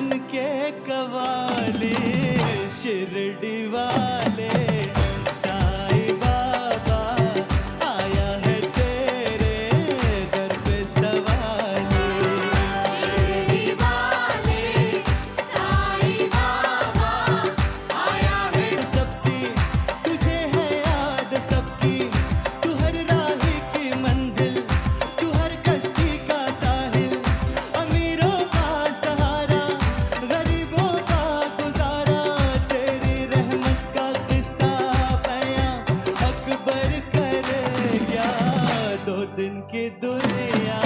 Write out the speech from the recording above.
के कवाले शिरडी वाले। दिन की दुनिया